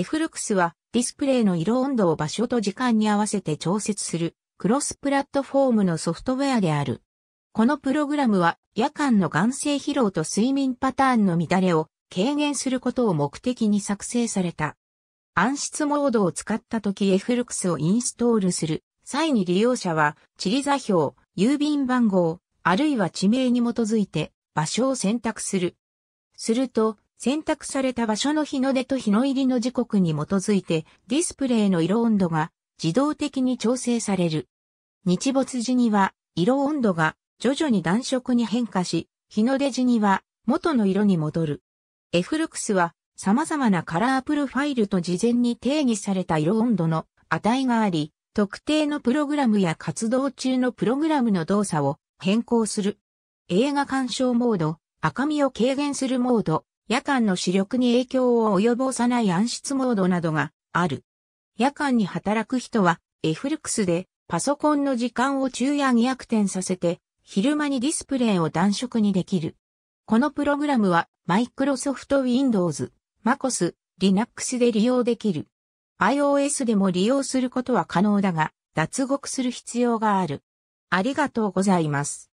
Flux はディスプレイの色温度を場所と時間に合わせて調節するクロスプラットフォームのソフトウェアである。このプログラムは夜間の眼性疲労と睡眠パターンの乱れを軽減することを目的に作成された。暗室モードを使った時 Flux をインストールする際に利用者は地理座標、郵便番号、あるいは地名に基づいて場所を選択する。すると、選択された場所の日の出と日の入りの時刻に基づいてディスプレイの色温度が自動的に調整される。日没時には色温度が徐々に暖色に変化し、日の出時には元の色に戻る。Flux は様々なカラープロファイルと事前に定義された色温度の値があり、特定のプログラムや活動中のプログラムの動作を変更する。映画鑑賞モード、赤みを軽減するモード、夜間の視力に影響を及ぼさない暗室モードなどがある。夜間に働く人は Flux でパソコンの時間を昼夜逆転させて昼間にディスプレイを暖色にできる。このプログラムはマイクロソフト Windows、MacOS、Linux で利用できる。iOS でも利用することは可能だが、脱獄する必要がある。ありがとうございます。